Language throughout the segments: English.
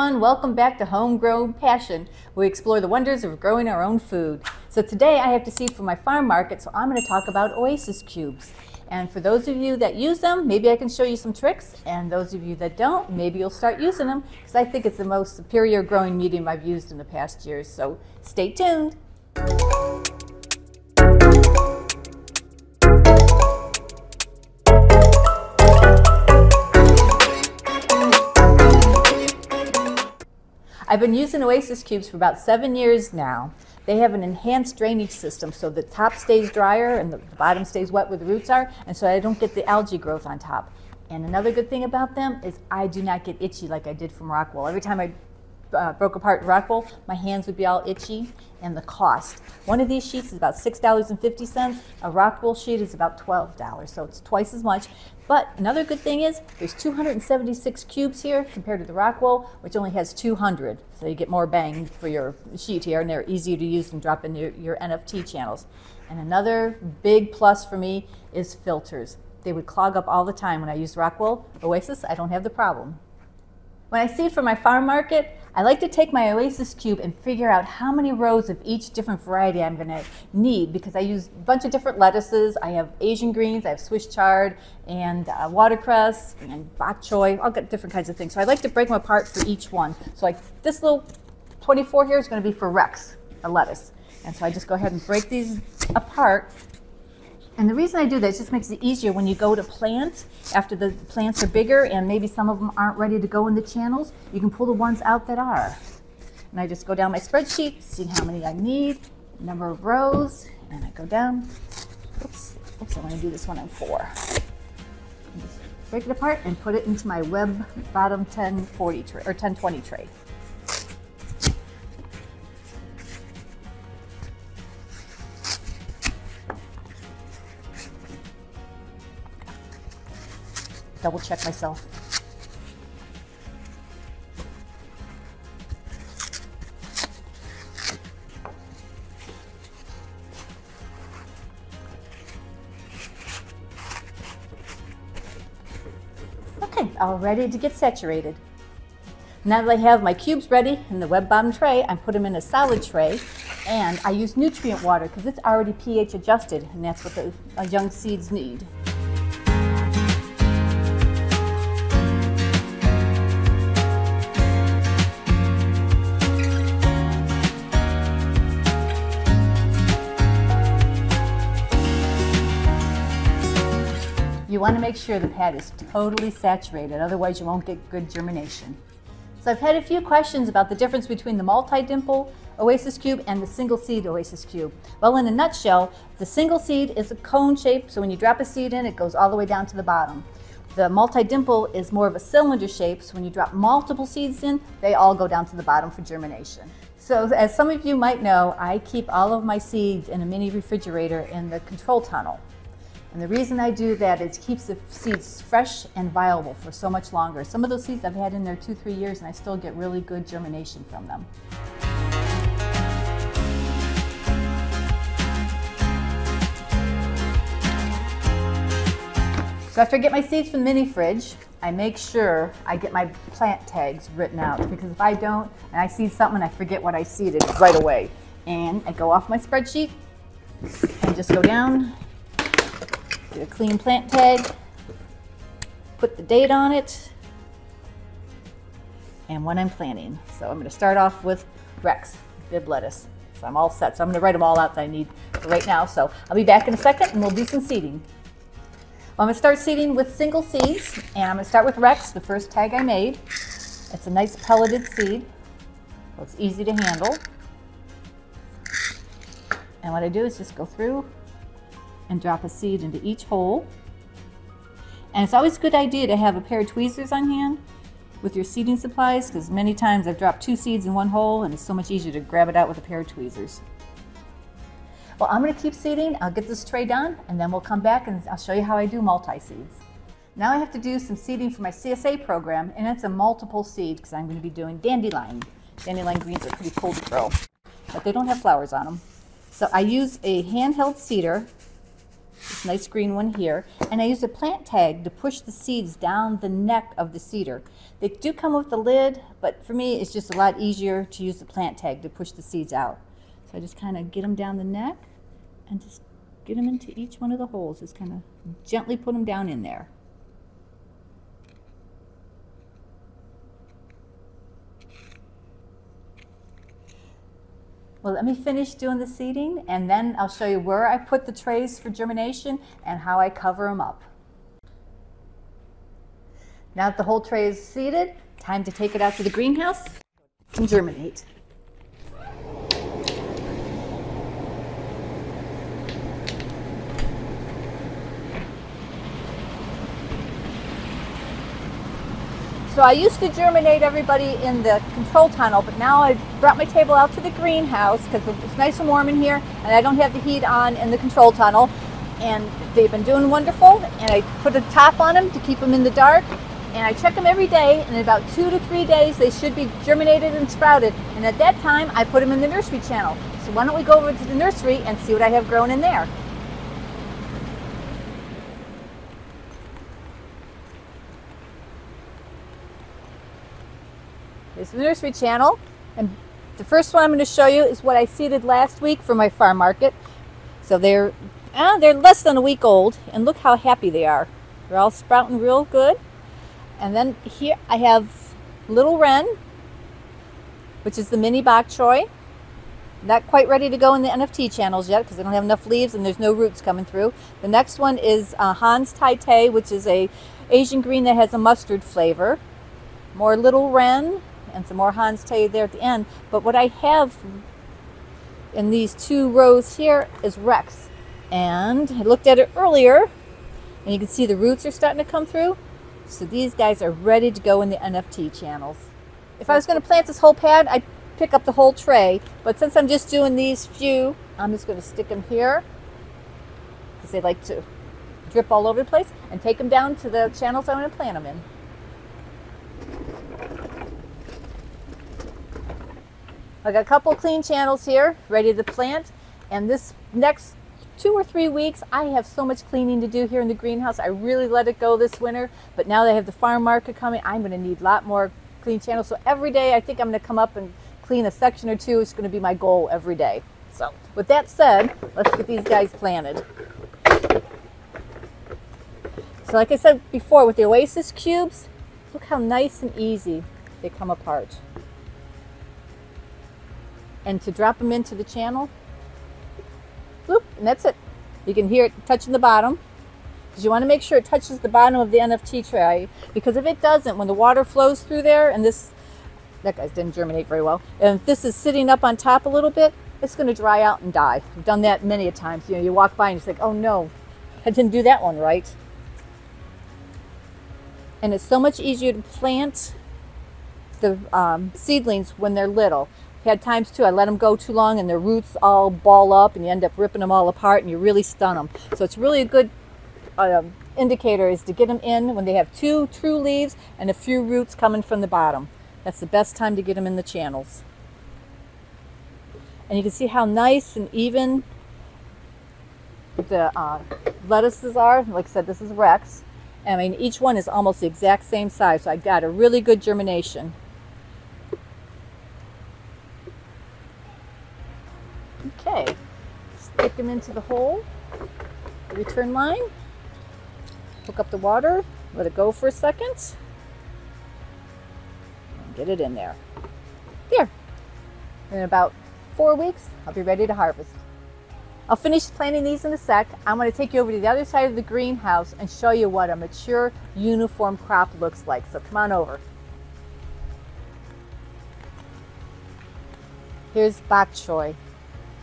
Everyone, welcome back to Homegrown Passion. We explore the wonders of growing our own food. So today I have to seed for my farm market, so I'm going to talk about Oasis Cubes. And for those of you that use them, maybe I can show you some tricks. And those of you that don't, maybe you'll start using them because I think it's the most superior growing medium I've used in the past years. So stay tuned. I've been using Oasis Cubes for about seven years now. They have an enhanced drainage system so the top stays drier and the bottom stays wet where the roots are, and so I don't get the algae growth on top. And another good thing about them is I do not get itchy like I did from Rockwool. Every time I uh, broke apart Rockwool, my hands would be all itchy, and the cost. One of these sheets is about $6.50. A Rockwool sheet is about $12, so it's twice as much. But another good thing is there's 276 cubes here compared to the Rockwool, which only has 200. So you get more bang for your sheet here, and they're easier to use and drop in your, your NFT channels. And another big plus for me is filters. They would clog up all the time when I used Rockwool. Oasis, I don't have the problem. When I seed for my farm market, I like to take my Oasis cube and figure out how many rows of each different variety I'm going to need because I use a bunch of different lettuces. I have Asian greens, I have Swiss chard, and uh, watercress, and bok choy. Get different kinds of things. So I like to break them apart for each one. So like this little 24 here is going to be for Rex, a lettuce. And so I just go ahead and break these apart and the reason I do that just makes it easier when you go to plant, after the plants are bigger and maybe some of them aren't ready to go in the channels, you can pull the ones out that are. And I just go down my spreadsheet, see how many I need, number of rows, and I go down. Oops, oops, I want to do this one on four. break it apart and put it into my web bottom 1040 tray or 1020 tray. Double check myself. Okay, all ready to get saturated. Now that I have my cubes ready in the web bottom tray, I put them in a solid tray and I use nutrient water because it's already pH adjusted and that's what the uh, young seeds need. You want to make sure the pad is totally saturated, otherwise you won't get good germination. So I've had a few questions about the difference between the multi-dibble Oasis Cube and the single seed Oasis Cube. Well, in a nutshell, the single seed is a cone shape, so when you drop a seed in, it goes all the way down to the bottom. The multi-dibble is more of a cylinder shape, so when you drop multiple seeds in, they all go down to the bottom for germination. So as some of you might know, I keep all of my seeds in a mini refrigerator in the control tunnel. And the reason I do that is it keeps the seeds fresh and viable for so much longer. Some of those seeds I've had in there two, three years and I still get really good germination from them. So after I get my seeds from the mini fridge, I make sure I get my plant tags written out because if I don't and I see something, I forget what I seeded right away. And I go off my spreadsheet and just go down Get a clean plant tag, put the date on it, and when I'm planting. So I'm going to start off with Rex, Bibb lettuce. So I'm all set. So I'm going to write them all out that I need right now. So I'll be back in a second and we'll do some seeding. Well, I'm going to start seeding with single seeds, and I'm going to start with Rex, the first tag I made. It's a nice pelleted seed, so it's easy to handle. And what I do is just go through and drop a seed into each hole. And it's always a good idea to have a pair of tweezers on hand with your seeding supplies because many times I've dropped two seeds in one hole and it's so much easier to grab it out with a pair of tweezers. Well, I'm going to keep seeding. I'll get this tray done and then we'll come back and I'll show you how I do multi-seeds. Now I have to do some seeding for my CSA program and it's a multiple seed because I'm going to be doing dandelion. Dandelion greens are pretty cool to grow, but they don't have flowers on them. So I use a handheld seeder this nice green one here, and I use a plant tag to push the seeds down the neck of the seeder. They do come with the lid, but for me it's just a lot easier to use the plant tag to push the seeds out. So I just kind of get them down the neck and just get them into each one of the holes. Just kind of gently put them down in there. Well, let me finish doing the seeding and then I'll show you where I put the trays for germination and how I cover them up. Now that the whole tray is seeded, time to take it out to the greenhouse and germinate. So I used to germinate everybody in the control tunnel, but now I brought my table out to the greenhouse because it's nice and warm in here and I don't have the heat on in the control tunnel. And they've been doing wonderful and I put a top on them to keep them in the dark. And I check them every day and in about two to three days they should be germinated and sprouted. And at that time I put them in the nursery channel. So why don't we go over to the nursery and see what I have grown in there. Is the nursery channel. And the first one I'm going to show you is what I seeded last week for my farm market. So they're, uh, they're less than a week old. And look how happy they are. They're all sprouting real good. And then here I have Little Wren, which is the mini bok choy. Not quite ready to go in the NFT channels yet because they don't have enough leaves and there's no roots coming through. The next one is uh, Hon Tsai Tai, which is a Asian green that has a mustard flavor. More Little Wren, and some more Hon Tsai there at the end. But what I have in these two rows here is Rex. And I looked at it earlier, and you can see the roots are starting to come through. So these guys are ready to go in the NFT channels. If I was going to plant this whole pad, I'd pick up the whole tray. But since I'm just doing these few, I'm just going to stick them here because they like to drip all over the place and take them down to the channels I want to plant them in. I got a couple clean channels here ready to plant and this next two or three weeks I have so much cleaning to do here in the greenhouse. I really let it go this winter but now they have the farm market coming I'm going to need a lot more clean channels so every day I think I'm going to come up and clean a section or two. It's going to be my goal every day. So with that said let's get these guys planted. So like I said before with the Oasis cubes look how nice and easy they come apart and to drop them into the channel. Bloop, and that's it. You can hear it touching the bottom because you want to make sure it touches the bottom of the NFT tray because if it doesn't, when the water flows through there and this, that guy's didn't germinate very well, and if this is sitting up on top a little bit, it's going to dry out and die. I've done that many a times. You know, you walk by and you think, oh no, I didn't do that one right. And it's so much easier to plant the um, seedlings when they're little had times too, I let them go too long and their roots all ball up and you end up ripping them all apart and you really stun them. So it's really a good uh, indicator is to get them in when they have two true leaves and a few roots coming from the bottom. That's the best time to get them in the channels. And you can see how nice and even the uh, lettuces are. Like I said, this is Rex. I mean, each one is almost the exact same size, so I got a really good germination. Okay, stick them into the hole, the return line, hook up the water, let it go for a second, and get it in there. There. In about four weeks, I'll be ready to harvest. I'll finish planting these in a sec. I'm going to take you over to the other side of the greenhouse and show you what a mature uniform crop looks like. So come on over. Here's bok choy.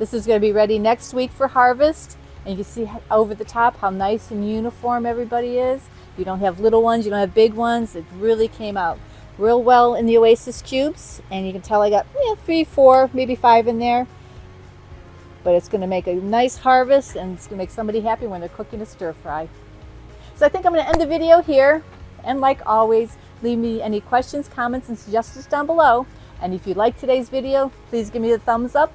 This is going to be ready next week for harvest. And you can see over the top how nice and uniform everybody is. You don't have little ones, you don't have big ones. It really came out real well in the Oasis cubes. And you can tell I got yeah, three, four, maybe five in there. But it's going to make a nice harvest and it's going to make somebody happy when they're cooking a stir fry. So I think I'm going to end the video here. And like always, leave me any questions, comments, and suggestions down below. And if you like today's video, please give me a thumbs up